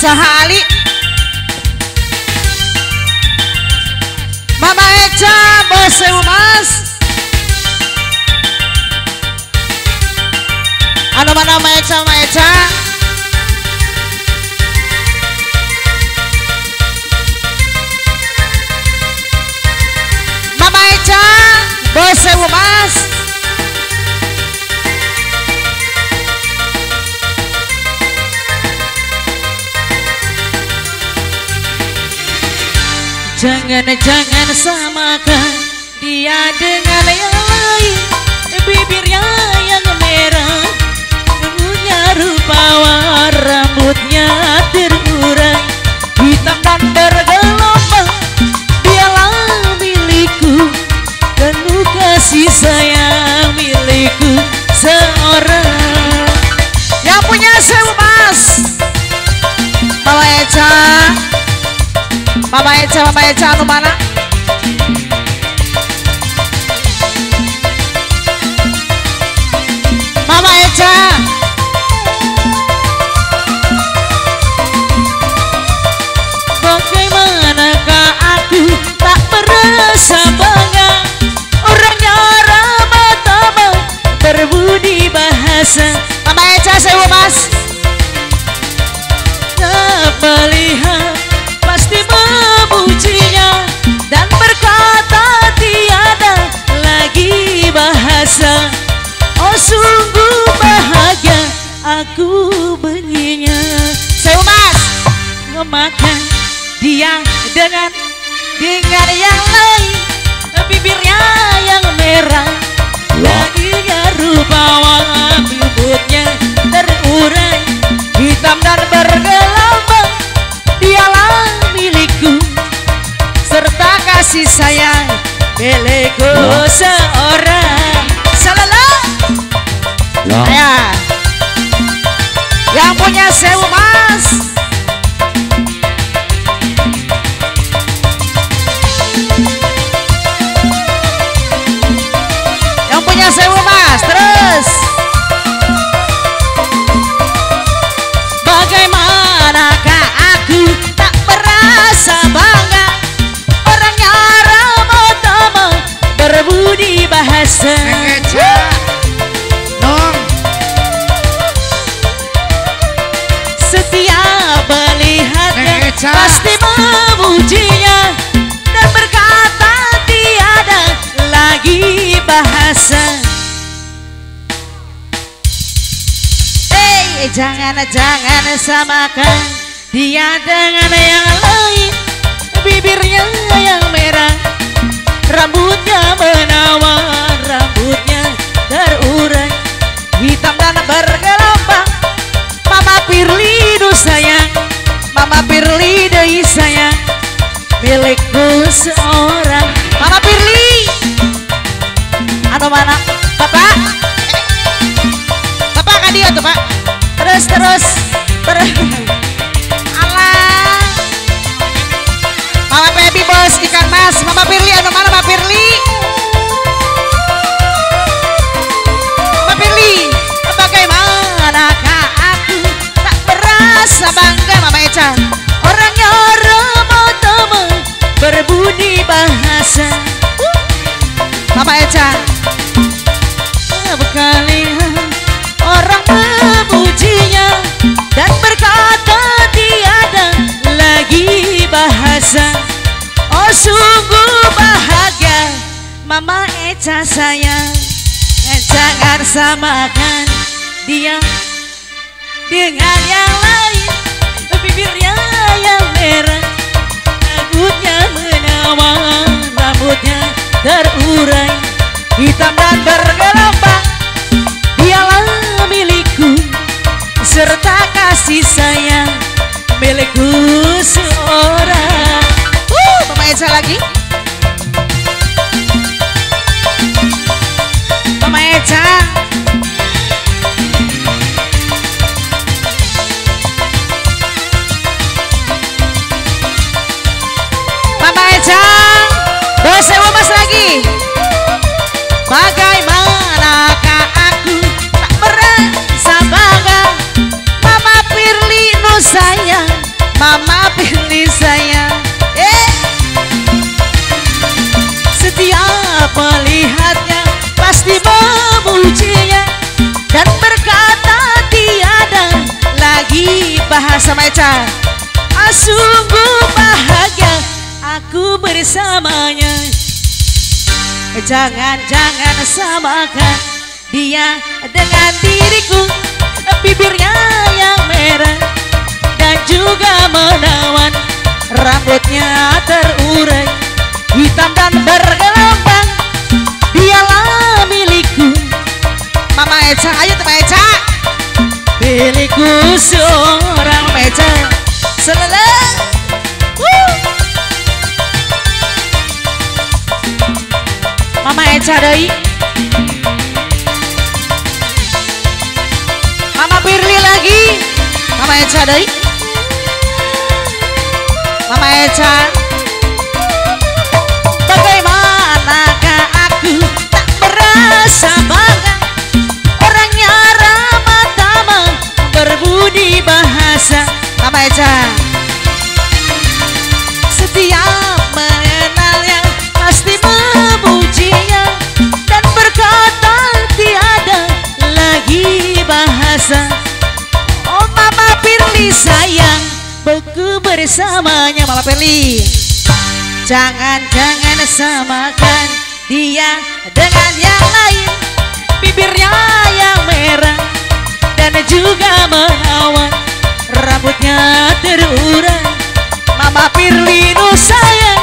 sahali Mama Eca bos mas Anu mana Mama Eca Mama Eca Jangan-jangan samakan dia dengan yang lain. Bibirnya yang merah Punya rupawan rambutnya terurai Hitam dan Mama Eca, Mama Eca, anu mana? Bunyinya. Saya mas memakan dia dengan dengan yang lain. Bibirnya yang merah laginya rupawan rambutnya terurai. Hitam dan bergelombang dialah milikku. Serta kasih sayang milikku seorang. Salah ya yang punya sewu mas Eca. pasti memujinya Dan berkata tiada lagi bahasa. Hei jangan jangan samakan. Dia dengan yang lain. Bibirnya yang merah. Rambutnya Berbudi bahasa. Mama Eca. Berkali orang memujinya Dan berkata tiada lagi bahasa. Oh sungguh bahagia Mama Eca sayang. Jangan samakan dia dengan yang lain. Bibirnya Milikku seorang uh, Mama Eca lagi. Mama Eca Mama mas lagi sungguh bahagia aku bersamanya. Jangan-jangan samakan dia dengan diriku. Bibirnya yang merah dan juga menawan. Rambutnya terurai hitam dan bergelombang. Dialah milikku. Mama Eca, ayo teman Eca. Milikku seorang Eca Mama Eca doi. Mama Pirli lagi. Mama Eca doi. Mama Eca Beku bersamanya Mama Pirli Jangan-jangan samakan dia dengan yang lain. Bibirnya yang merah dan juga menawan Rambutnya terurai. Mama Pirlino sayang